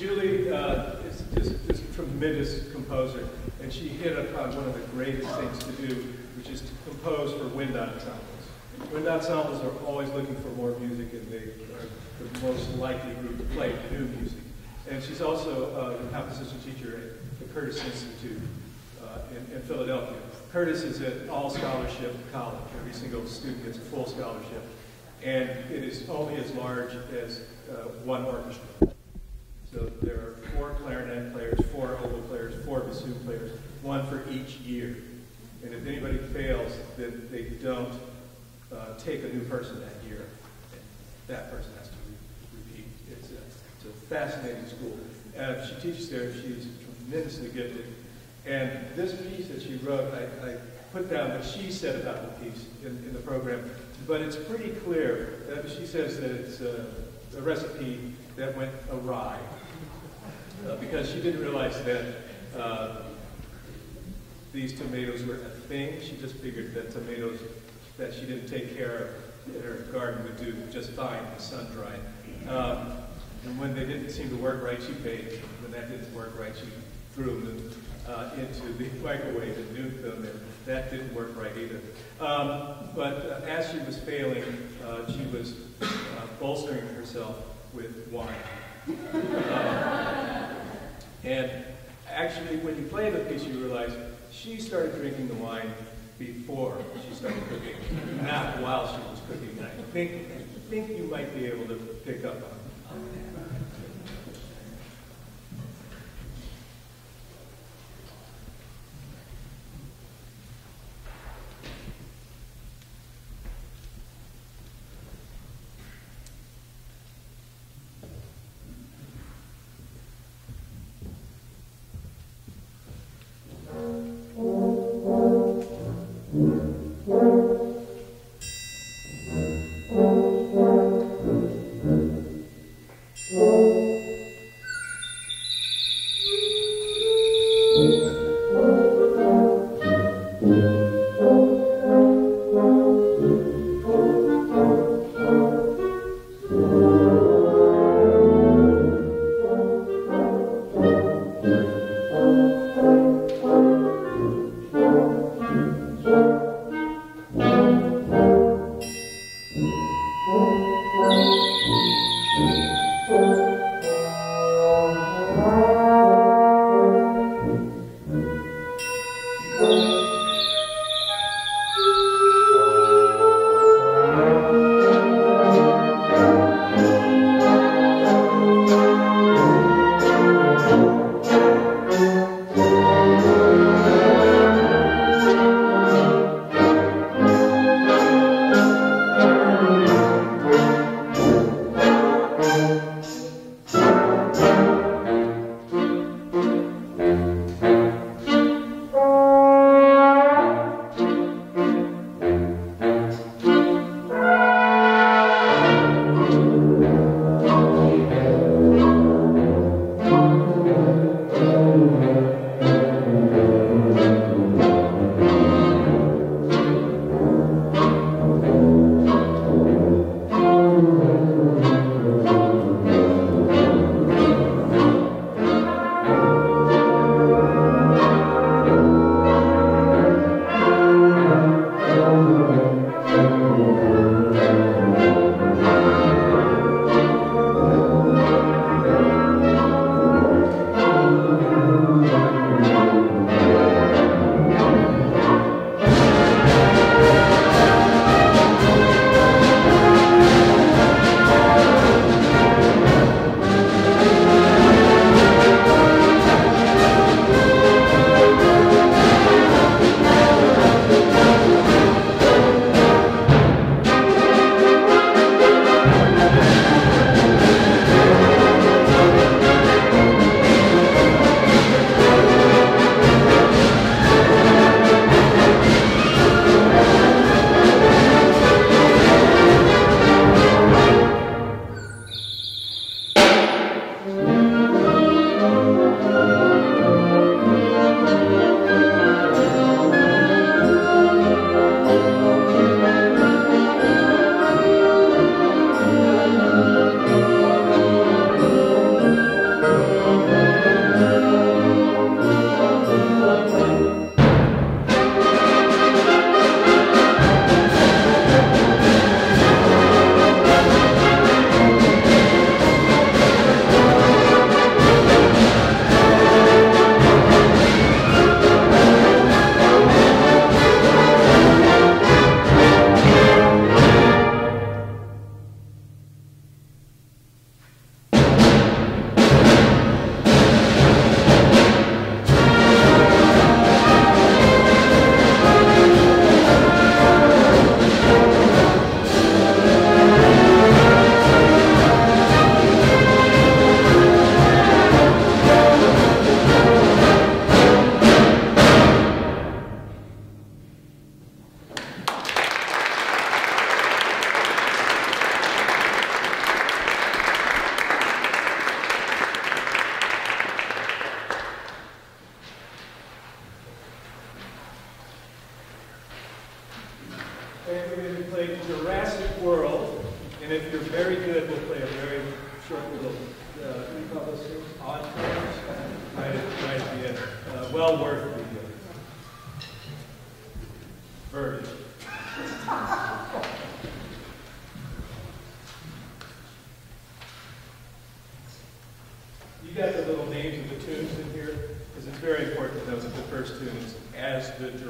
Julie uh, is just, a tremendous composer, and she hit upon one of the greatest things to do, which is to compose for wind ensembles. Wind ensembles are always looking for more music, and they are the most likely group to play new music. And she's also uh, the composition teacher at the Curtis Institute uh, in, in Philadelphia. Curtis is an all-scholarship college. Every single student gets a full scholarship. And it is only as large as uh, one orchestra. So there are four clarinet players, four oboe players, four bassoon players, one for each year. And if anybody fails, then they don't uh, take a new person that year. That person has to re repeat. It's a, it's a fascinating school. Uh, she teaches there. She's tremendously gifted. And this piece that she wrote, I, I put down what she said about the piece in, in the program, but it's pretty clear. That she says that it's uh, a recipe that went awry uh, because she didn't realize that uh, these tomatoes were a thing. She just figured that tomatoes that she didn't take care of in her garden would do just fine in the sun dry. Um, and when they didn't seem to work right, she baked. When that didn't work right, she threw them uh, into the microwave and nuked them, and that didn't work right either. Um, but uh, as she was failing, uh, she was uh, bolstering herself with wine. And actually, when you play the piece, you realize she started drinking the wine before she started cooking, not while she was cooking. I think, I think you might be able to pick up on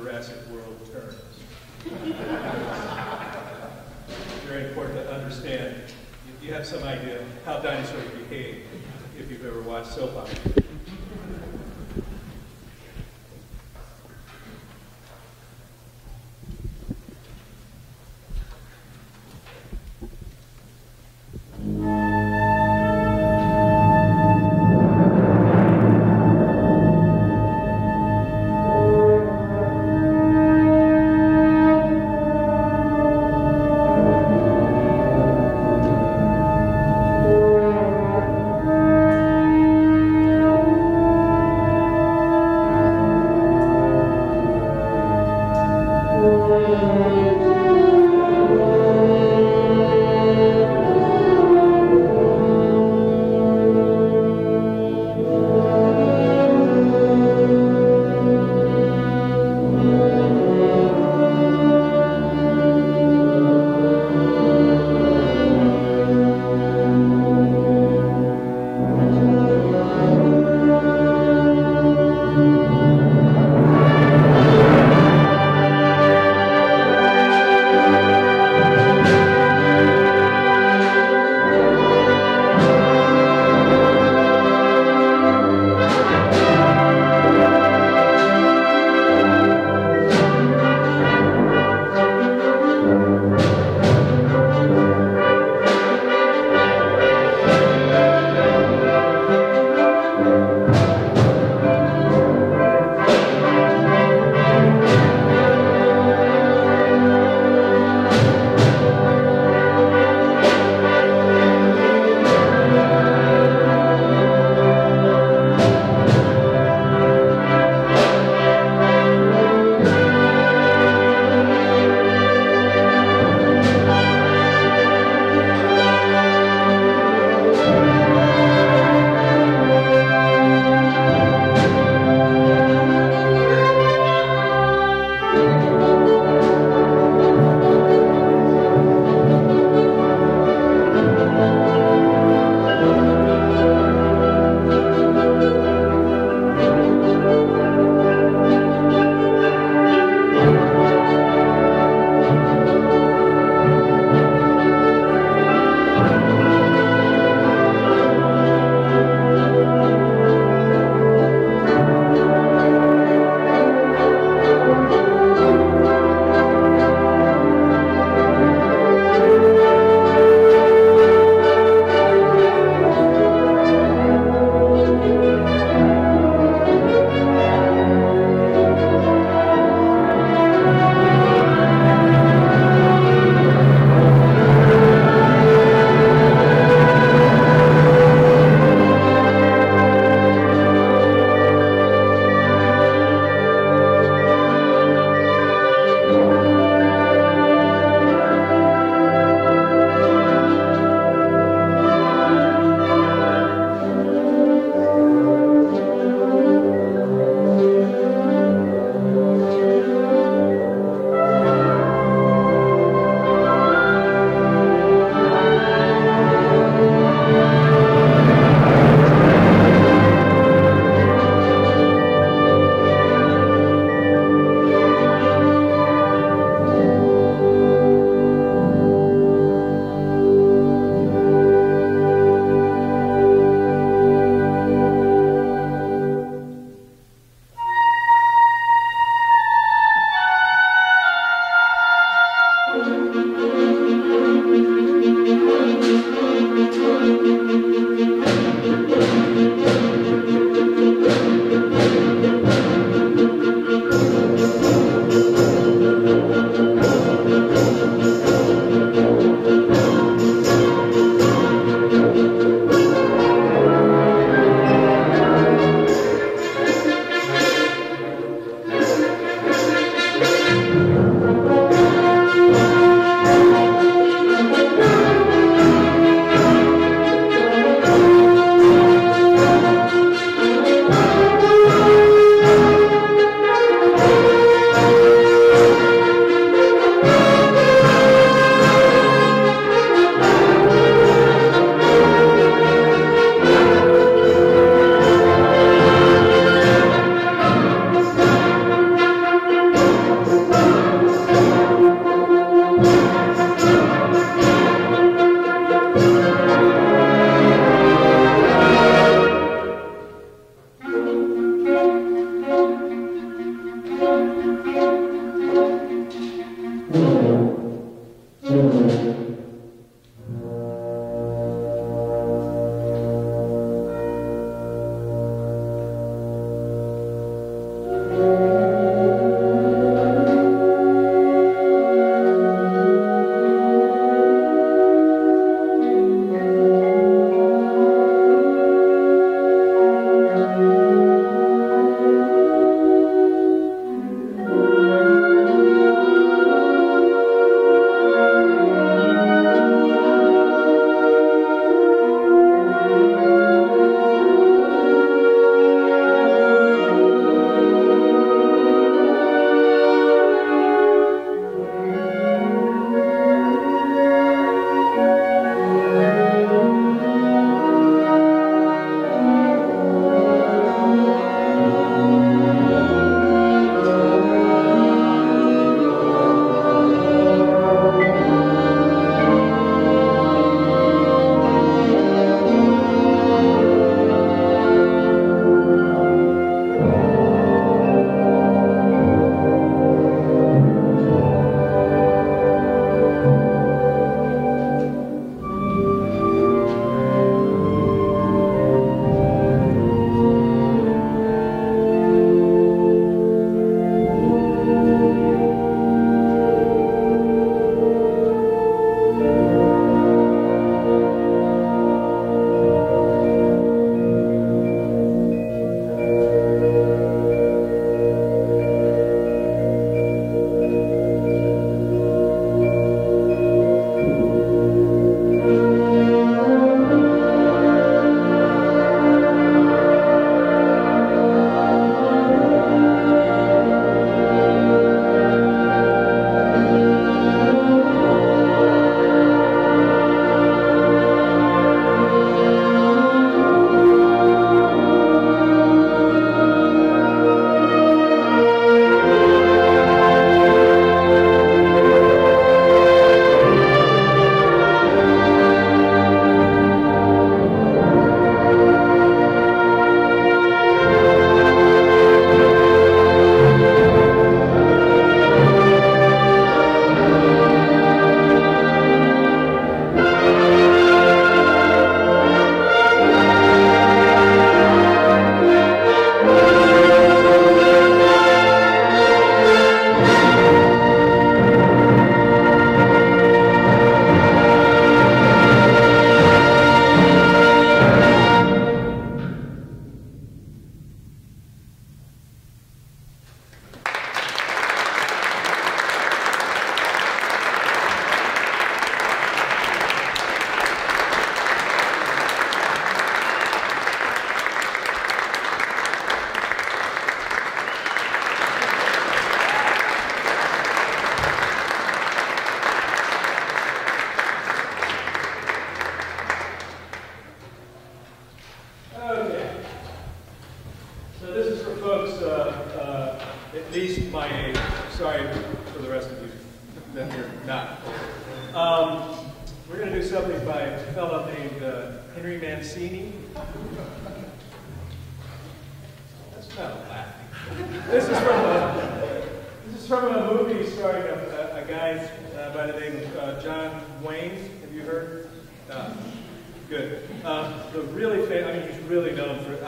Jurassic World turns. Very important to understand. You have some idea how dinosaurs behave if you've ever watched soap operas.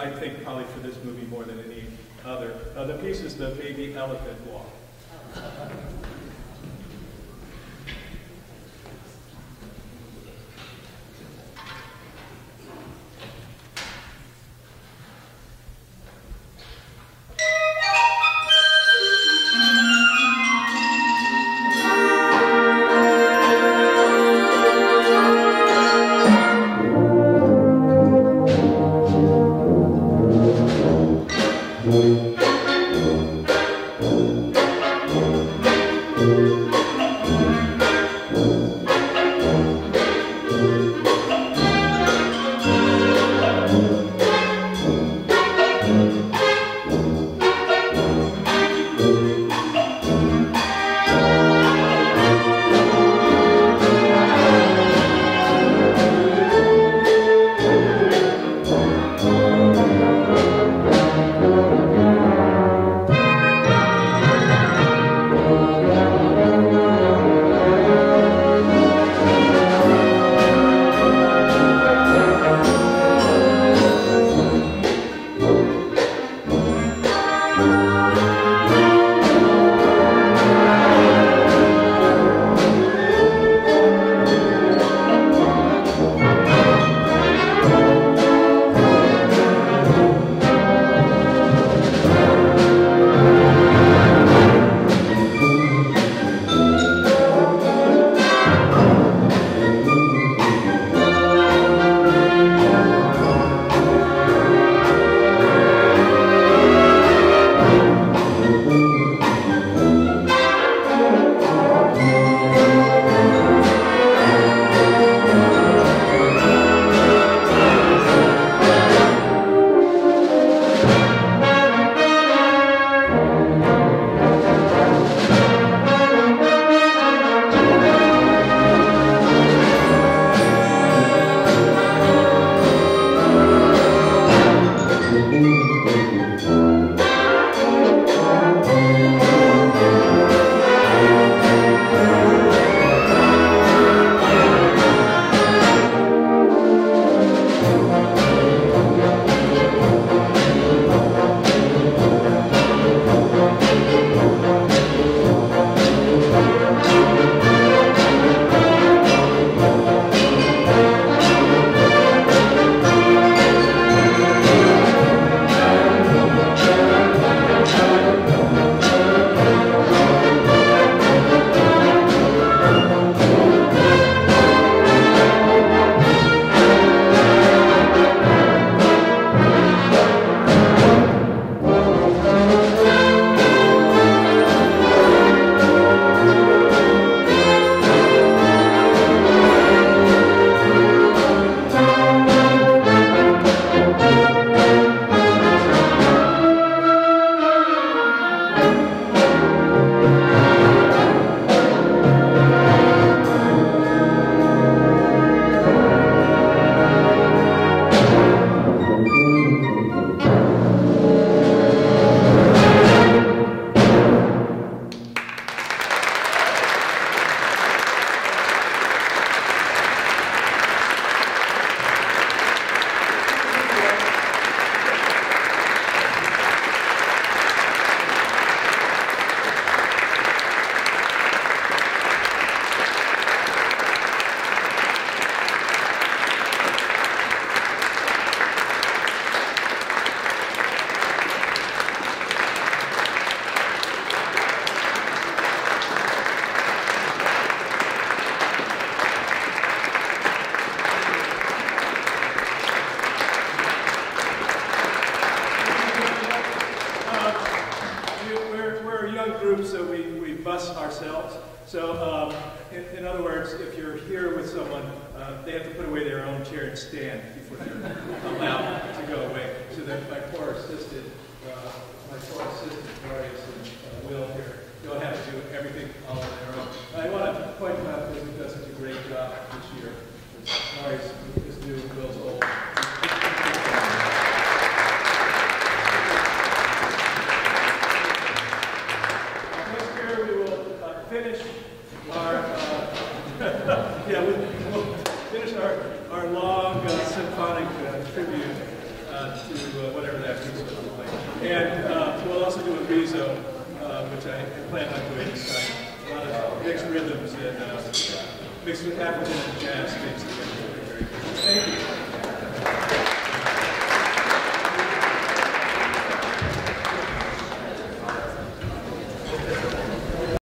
I think probably for this movie more than any other. Uh, the piece is the baby elephant walk.